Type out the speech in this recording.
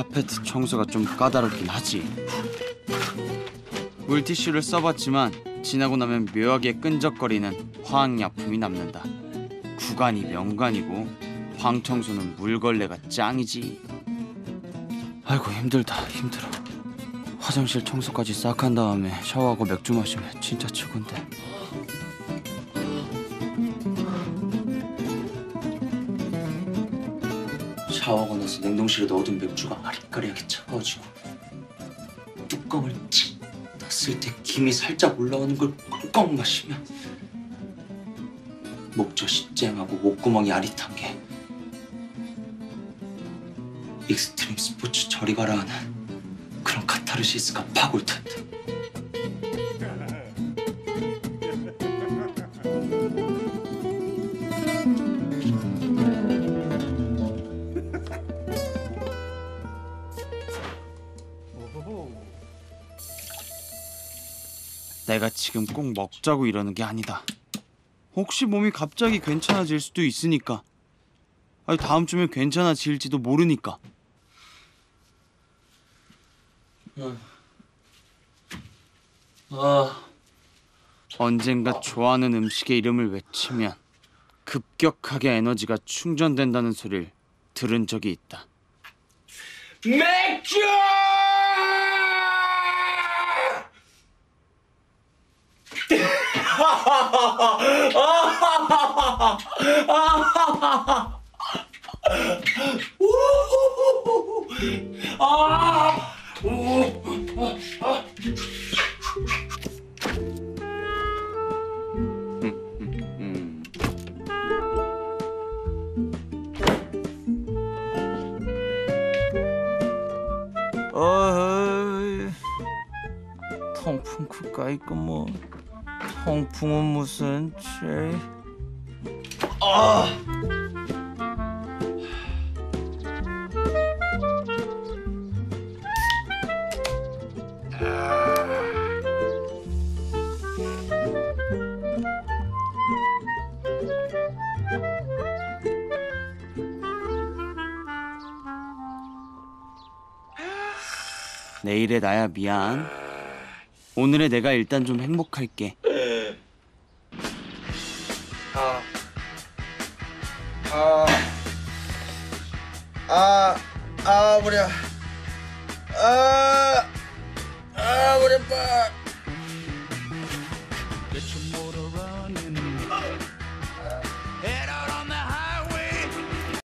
카페트 청소가 좀 까다롭긴 하지. 물티슈를 써봤지만 지나고 나면 묘하게 끈적거리는 화학약품이 남는다. 구간이 명관이고 황청소는 물걸레가 짱이지. 아이고 힘들다 힘들어. 화장실 청소까지 싹 한 다음에 샤워하고 맥주 마시면 진짜 최곤데. 샤워하고 나서 냉동실에 넣어둔 맥주가 아리까리하게 차가워지고 뚜껑을 칙 땄을 때 김이 살짝 올라오는 걸 꿀꺽 마시면 목젖이 쨍하고 목구멍이 아릿한 게 익스트림 스포츠 저리 가라 하는 그런 카타르시스가 팍올 텐데 내가 지금 꼭 먹자고 이러는 게 아니다. 혹시 몸이 갑자기 괜찮아질 수도 있으니까. 아니 다음 주면 괜찮아질지도 모르니까. 아. 언젠가 좋아하는 음식의 이름을 외치면 급격하게 에너지가 충전된다는 소리를 들은 적이 있다. 맥주! 음. 어이 통풍 국가 있고 뭐 통풍은 무슨 죄? 내일의 나야 미안. 오늘의 내가 일단 좀 행복할게. 아, 아, 아, 머리야. 아, 아, 머리 아파.